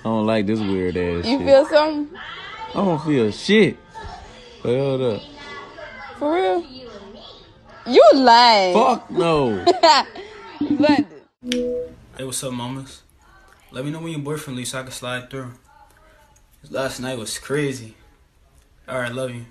I don't like this weird ass You shit. feel something? I don't feel shit. But hold up. For real? You lying. Fuck no. but. Hey, what's up, mamas? Let me know when your boyfriend leaves so I can slide through. Last night was crazy. Alright, love you.